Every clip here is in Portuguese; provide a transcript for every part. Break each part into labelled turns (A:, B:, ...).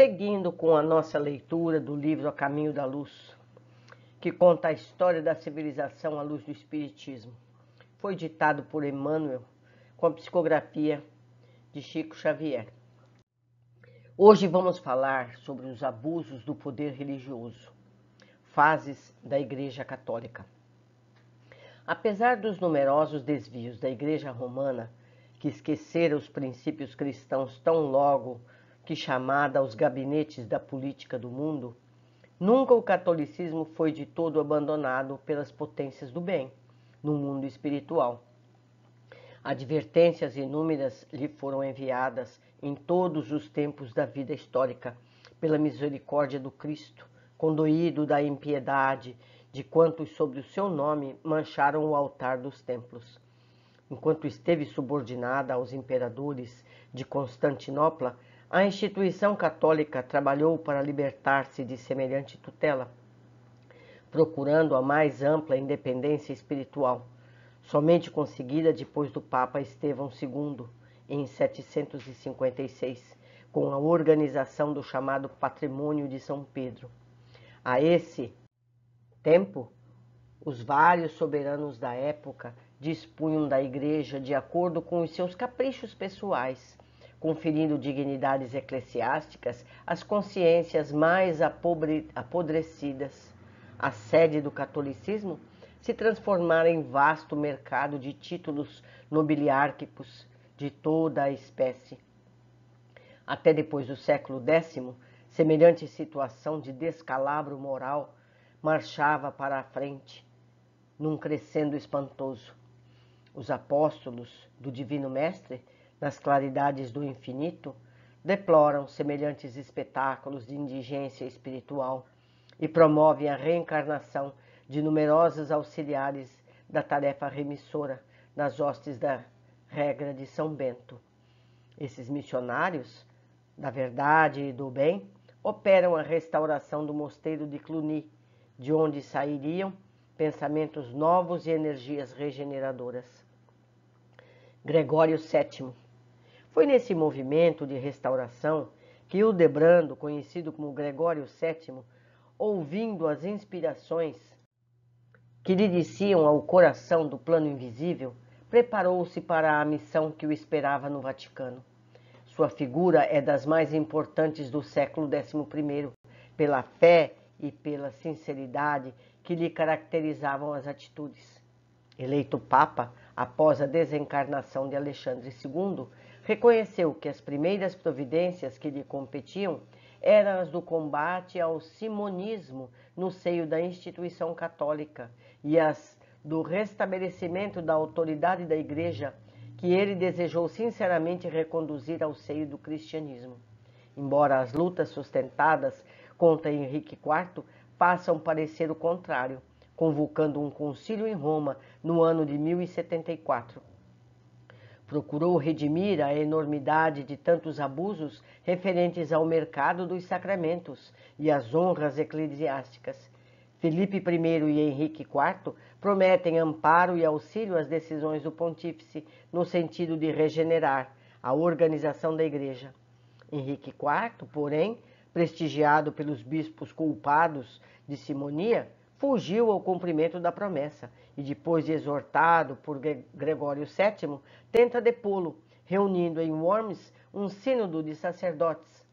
A: Seguindo com a nossa leitura do livro A Caminho da Luz, que conta a história da civilização à luz do Espiritismo, foi ditado por Emmanuel com a psicografia de Chico Xavier. Hoje vamos falar sobre os abusos do poder religioso, fases da Igreja Católica. Apesar dos numerosos desvios da Igreja Romana, que esquecera os princípios cristãos tão logo que chamada aos gabinetes da política do mundo, nunca o catolicismo foi de todo abandonado pelas potências do bem no mundo espiritual. Advertências inúmeras lhe foram enviadas em todos os tempos da vida histórica pela misericórdia do Cristo, condoído da impiedade de quantos sobre o seu nome mancharam o altar dos templos. Enquanto esteve subordinada aos imperadores de Constantinopla, a instituição católica trabalhou para libertar-se de semelhante tutela, procurando a mais ampla independência espiritual, somente conseguida depois do Papa Estevão II, em 756, com a organização do chamado Patrimônio de São Pedro. A esse tempo, os vários soberanos da época dispunham da Igreja de acordo com os seus caprichos pessoais, conferindo dignidades eclesiásticas às consciências mais apodrecidas. A sede do catolicismo se transformara em vasto mercado de títulos nobiliárquicos de toda a espécie. Até depois do século X, semelhante situação de descalabro moral marchava para a frente, num crescendo espantoso. Os apóstolos do Divino Mestre, nas claridades do infinito, deploram semelhantes espetáculos de indigência espiritual e promovem a reencarnação de numerosos auxiliares da tarefa remissora nas hostes da regra de São Bento. Esses missionários da verdade e do bem operam a restauração do mosteiro de Cluny, de onde sairiam pensamentos novos e energias regeneradoras. Gregório VII. Foi nesse movimento de restauração que Hildebrando, conhecido como Gregório VII, ouvindo as inspirações que lhe desciam ao coração do plano invisível, preparou-se para a missão que o esperava no Vaticano. Sua figura é das mais importantes do século XI, pela fé e pela sinceridade que lhe caracterizavam as atitudes. Eleito Papa após a desencarnação de Alexandre II, reconheceu que as primeiras providências que lhe competiam eram as do combate ao simonismo no seio da instituição católica e as do restabelecimento da autoridade da Igreja, que ele desejou sinceramente reconduzir ao seio do cristianismo. Embora as lutas sustentadas contra Henrique IV, passam parecer o contrário, convocando um concílio em Roma no ano de 1074. Procurou redimir a enormidade de tantos abusos referentes ao mercado dos sacramentos e às honras eclesiásticas. Felipe I e Henrique IV prometem amparo e auxílio às decisões do pontífice no sentido de regenerar a organização da Igreja. Henrique IV, porém, prestigiado pelos bispos culpados de simonia, fugiu ao cumprimento da promessa e, depois de exortado por Gregório VII, tenta depô-lo, reunindo em Worms um sínodo de sacerdotes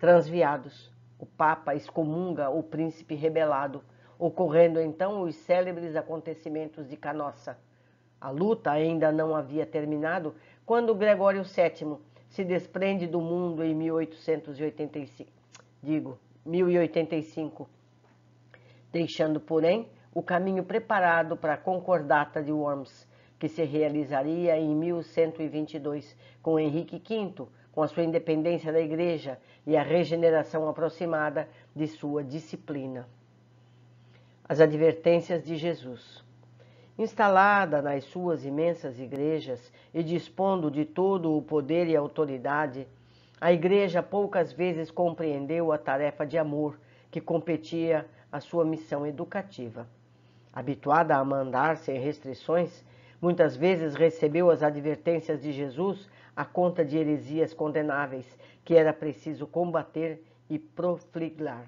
A: transviados. O Papa excomunga o príncipe rebelado, ocorrendo então os célebres acontecimentos de Canossa. A luta ainda não havia terminado quando Gregório VII se desprende do mundo em 1885, digo, 1085, deixando, porém, o caminho preparado para a concordata de Worms, que se realizaria em 1122 com Henrique V, com a sua independência da Igreja e a regeneração aproximada de sua disciplina. As advertências de Jesus. Instalada nas suas imensas igrejas e dispondo de todo o poder e autoridade, a igreja poucas vezes compreendeu a tarefa de amor que competia à sua missão educativa. Habituada a mandar sem restrições, Muitas vezes recebeu as advertências de Jesus à conta de heresias condenáveis que era preciso combater e profliglar.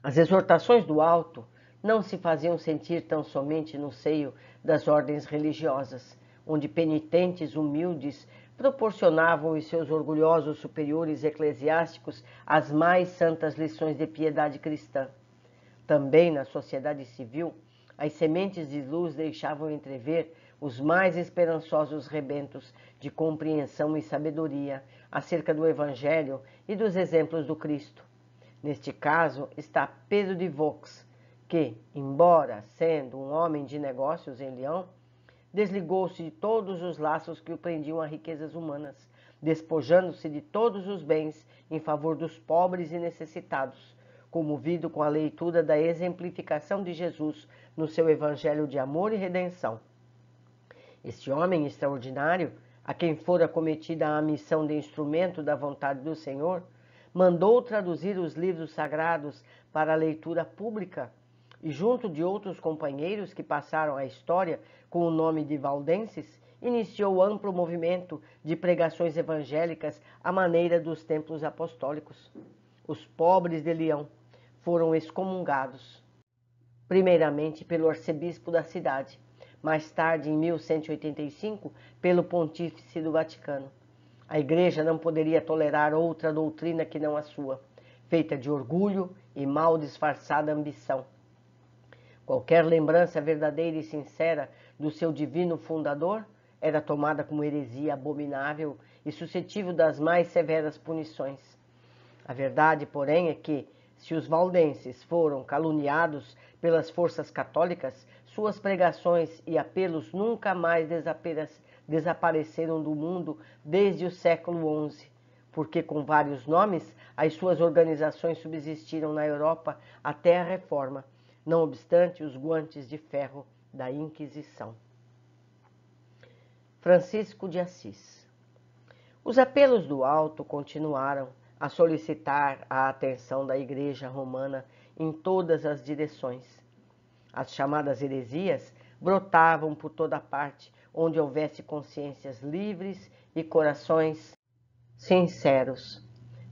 A: As exortações do alto não se faziam sentir tão somente no seio das ordens religiosas, onde penitentes humildes proporcionavam aos seus orgulhosos superiores eclesiásticos as mais santas lições de piedade cristã. Também na sociedade civil, as sementes de luz deixavam entrever os mais esperançosos rebentos de compreensão e sabedoria acerca do Evangelho e dos exemplos do Cristo. Neste caso está Pedro de Vaux, que, embora sendo um homem de negócios em Lyon, desligou-se de todos os laços que o prendiam a riquezas humanas, despojando-se de todos os bens em favor dos pobres e necessitados, comovido com a leitura da exemplificação de Jesus no seu evangelho de amor e redenção. Este homem extraordinário, a quem fora cometida a missão de instrumento da vontade do Senhor, mandou traduzir os livros sagrados para a leitura pública e, junto de outros companheiros que passaram a história com o nome de valdenses, iniciou amplo movimento de pregações evangélicas à maneira dos templos apostólicos. Os pobres de Leão foram excomungados, primeiramente pelo arcebispo da cidade, mais tarde, em 1185, pelo pontífice do Vaticano. A Igreja não poderia tolerar outra doutrina que não a sua, feita de orgulho e mal disfarçada ambição. Qualquer lembrança verdadeira e sincera do seu divino fundador era tomada como heresia abominável e suscetível das mais severas punições. A verdade, porém, é que, se os valdenses foram caluniados pelas forças católicas, suas pregações e apelos nunca mais desapareceram do mundo desde o século XI, porque com vários nomes as suas organizações subsistiram na Europa até a Reforma, não obstante os guantes de ferro da Inquisição. Francisco de Assis. Os apelos do alto continuaram a solicitar a atenção da Igreja Romana em todas as direções as chamadas heresias brotavam por toda parte onde houvesse consciências livres e corações sinceros.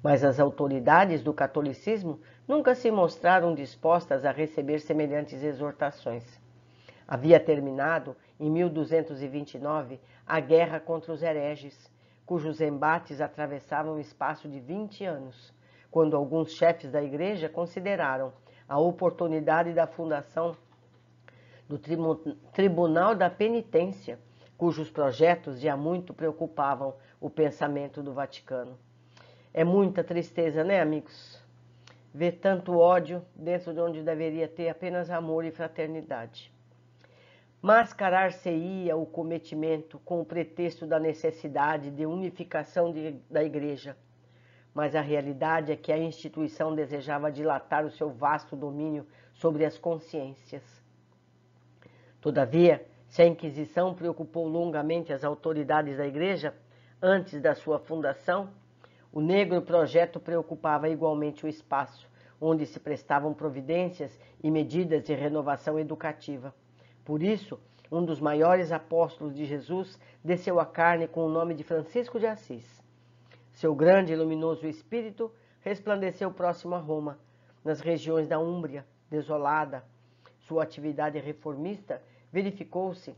A: Mas as autoridades do catolicismo nunca se mostraram dispostas a receber semelhantes exortações. Havia terminado, em 1229, a guerra contra os hereges, cujos embates atravessavam o espaço de 20 anos, quando alguns chefes da igreja consideraram a oportunidade da fundação do Tribunal da Penitência, cujos projetos já muito preocupavam o pensamento do Vaticano. É muita tristeza, né, amigos? Ver tanto ódio dentro de onde deveria ter apenas amor e fraternidade. Mascarar-se-ia o cometimento com o pretexto da necessidade de unificação de, da Igreja, mas a realidade é que a instituição desejava dilatar o seu vasto domínio sobre as consciências Todavia, se a Inquisição preocupou longamente as autoridades da Igreja antes da sua fundação, o negro projeto preocupava igualmente o espaço onde se prestavam providências e medidas de renovação educativa. Por isso, um dos maiores apóstolos de Jesus desceu a carne com o nome de Francisco de Assis. Seu grande e luminoso espírito resplandeceu próximo a Roma, nas regiões da Úmbria, desolada. Sua atividade reformista verificou-se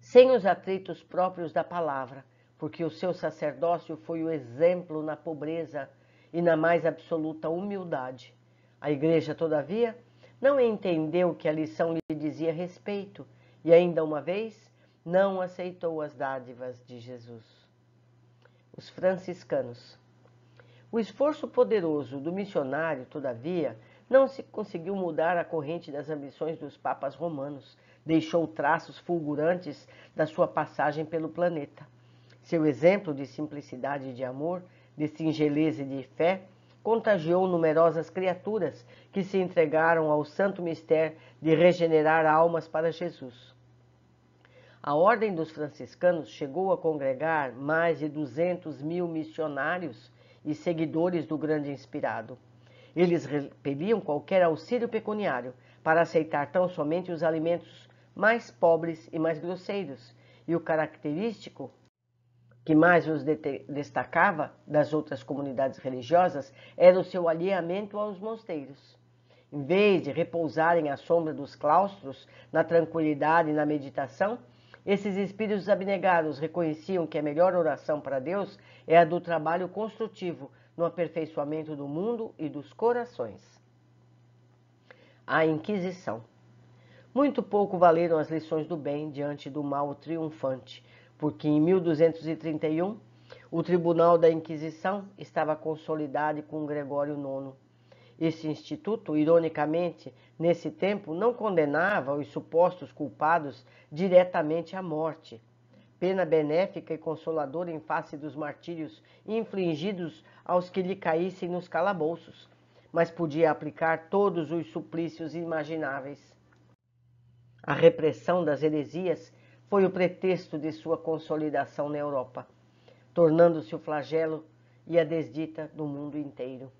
A: sem os atritos próprios da palavra, porque o seu sacerdócio foi o exemplo na pobreza e na mais absoluta humildade. A igreja, todavia, não entendeu que a lição lhe dizia respeito e, ainda uma vez, não aceitou as dádivas de Jesus. Os franciscanos. O esforço poderoso do missionário, todavia, não se conseguiu mudar a corrente das ambições dos papas romanos, deixou traços fulgurantes da sua passagem pelo planeta. Seu exemplo de simplicidade e de amor, de singeleza e de fé, contagiou numerosas criaturas que se entregaram ao santo mistério de regenerar almas para Jesus. A Ordem dos Franciscanos chegou a congregar mais de 200 mil missionários e seguidores do grande inspirado. Eles repeliam qualquer auxílio pecuniário para aceitar tão somente os alimentos mais pobres e mais grosseiros, e o característico que mais os destacava das outras comunidades religiosas era o seu alheamento aos mosteiros. Em vez de repousarem à sombra dos claustros, na tranquilidade e na meditação, esses espíritos abnegados reconheciam que a melhor oração para Deus é a do trabalho construtivo no aperfeiçoamento do mundo e dos corações. A Inquisição. Muito pouco valeram as lições do bem diante do mal triunfante, porque em 1231 o Tribunal da Inquisição estava consolidado com Gregório IX. Esse instituto, ironicamente, nesse tempo, não condenava os supostos culpados diretamente à morte, pena benéfica e consoladora em face dos martírios infligidos aos que lhe caíssem nos calabouços, mas podia aplicar todos os suplícios imagináveis. A repressão das heresias foi o pretexto de sua consolidação na Europa, tornando-se o flagelo e a desdita do mundo inteiro.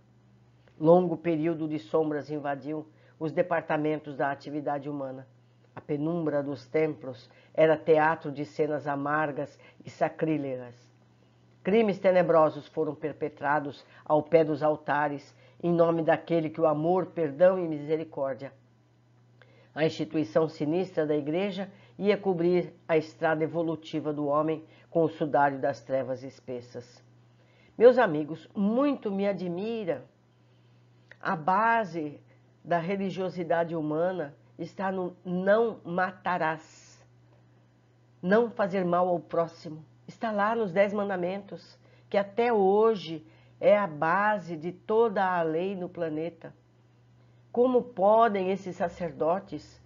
A: Longo período de sombras invadiu os departamentos da atividade humana. A penumbra dos templos era teatro de cenas amargas e sacrílegas. Crimes tenebrosos foram perpetrados ao pé dos altares, em nome daquele que o amor, perdão e misericórdia. A instituição sinistra da Igreja ia cobrir a estrada evolutiva do homem com o sudário das trevas espessas. Meus amigos, muito me admira a base da religiosidade humana está no não matarás, não fazer mal ao próximo. Está lá nos Dez Mandamentos, que até hoje é a base de toda a lei no planeta. Como podem esses sacerdotes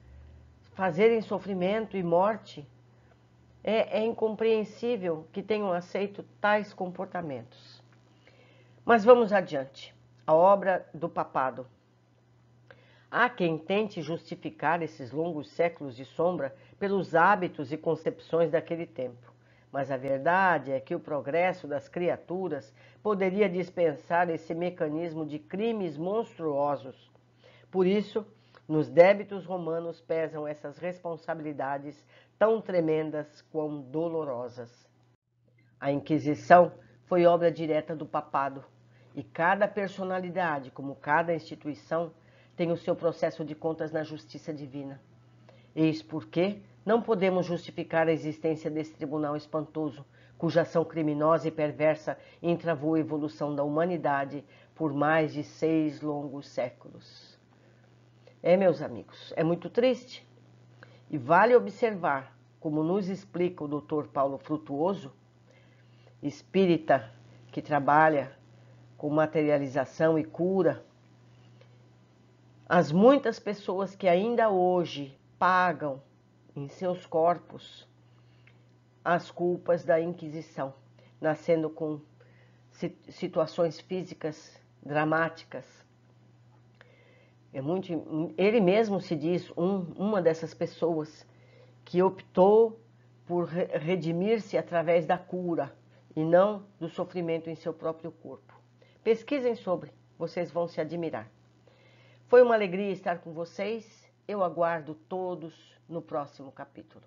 A: fazerem sofrimento e morte? É, é incompreensível que tenham aceito tais comportamentos. Mas vamos adiante. A obra do papado. Há quem tente justificar esses longos séculos de sombra pelos hábitos e concepções daquele tempo. Mas a verdade é que o progresso das criaturas poderia dispensar esse mecanismo de crimes monstruosos. Por isso, nos débitos romanos pesam essas responsabilidades tão tremendas quão dolorosas. A Inquisição foi obra direta do papado, e cada personalidade, como cada instituição, tem o seu processo de contas na justiça divina. Eis porque não podemos justificar a existência desse tribunal espantoso, cuja ação criminosa e perversa entravou a evolução da humanidade por mais de seis longos séculos. É, meus amigos, é muito triste. E vale observar, como nos explica o Dr. Paulo Frutuoso, espírita que trabalha com materialização e cura, as muitas pessoas que ainda hoje pagam em seus corpos as culpas da Inquisição, nascendo com situações físicas dramáticas. É muito, ele mesmo se diz um, uma dessas pessoas que optou por redimir-se através da cura e não do sofrimento em seu próprio corpo. Pesquisem sobre, vocês vão se admirar. Foi uma alegria estar com vocês. Eu aguardo todos no próximo capítulo.